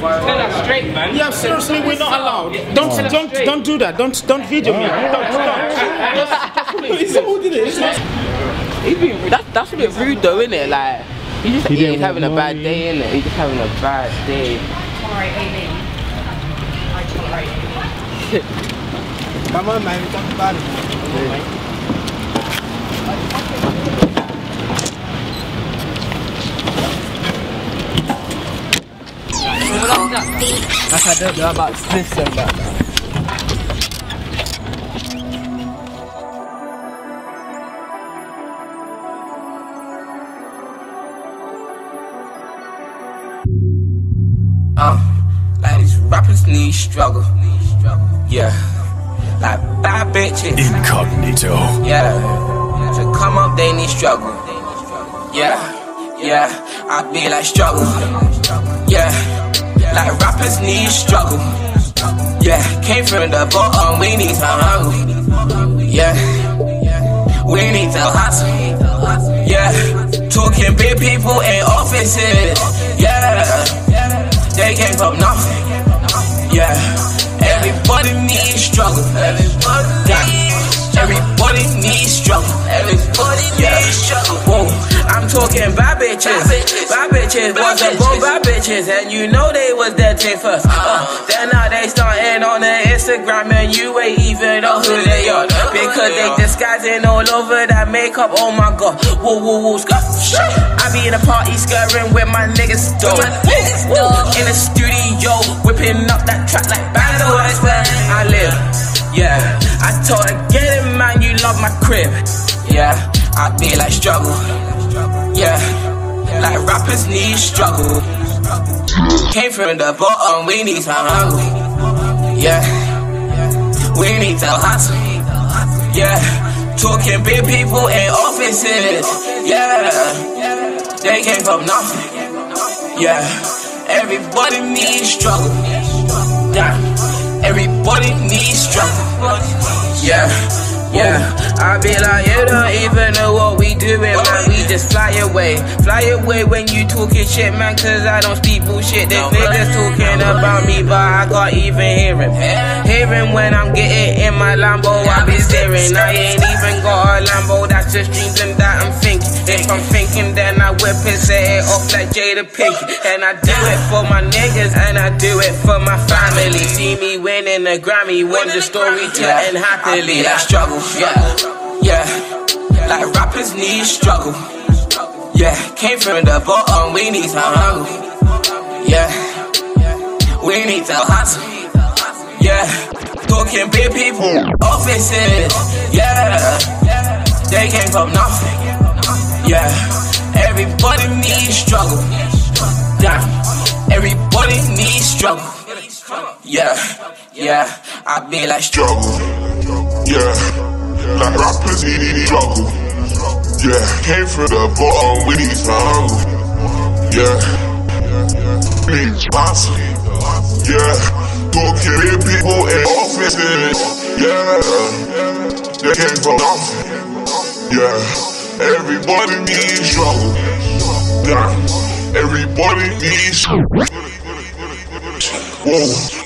Tell that straight, man. Yeah, seriously, we're not allowed. Don't, don't, don't do that. Don't, don't video me. Don't, don't. He's holding it. He's been, that, that's a bit rude though, isn't it? Like, he just, He yeah, he's having a want bad money. day, innit? He's just having a bad day. tolerate Aileen. I tolerate you. Come on, man. Talk about it. That's how they're, they're about this and that. Uh, like these rappers need struggle. Yeah. Like bad bitches. Incognito. Yeah. To come up, they need struggle. Yeah. Yeah. I be like struggle. Yeah. Like rappers need struggle. Yeah. Came from the bottom, we need to hustle. Yeah. We need to hustle. Yeah. Talking big people in offices. Yeah. They came from nothing. Yeah. Everybody needs struggle. Everybody needs Everybody needs struggle. Everybody needs struggle. Whoa, I'm talking bad bitches. Bad bitches. A both bad bitches. And you know they was their thing first. Uh, then now they starting on the Instagram and you ain't even know who they are. Because they disguising all over that makeup. Oh my god. Whoa, whoa, whoa. Skirt. I be in a party skirting with my niggas. Woo, woo. In the studio, whipping up that track like Battle That's where I live. Yeah, I told her, get it, man, you love my crib. Yeah, I be like struggle. Yeah, like rappers need struggle. Came from the bottom, we need to hustle. Yeah, we need to hustle. Yeah, talking big people in offices. Yeah, they came from nothing. Yeah, everybody needs struggle. Yeah, everybody needs struggle. Yeah, yeah. I be like, you don't even know what we doing, man. We just fly away, fly away when you talking shit, man. Cause I don't speak bullshit. This niggas talking about me, but I can't even hear him. Hear him when I'm getting in my Lambo, I be staring. I ain't even got a Lambo, that's just dreams and that I'm thinking. If I'm thinking, I and set it off like Jada Pink. And I do it for my niggas, and I do it for my family. See me winning a Grammy, want the story telling happily. Like struggle, yeah, yeah. Like rappers need struggle. Yeah, came from the bottom, we need to hustle. Yeah, we need to hustle. Yeah, talking big people, offices. Yeah, they came from nothing. Yeah, everybody needs struggle. Yeah, everybody needs struggle. Yeah, yeah, I be like struggle. Yeah, like rappers need struggle. Yeah, came from the bottom, we need hustle. Yeah, need hustle. Yeah, talking big people in offices. Yeah, they came from nothing. Yeah, everybody needs struggle. Yeah, everybody needs. Whoa.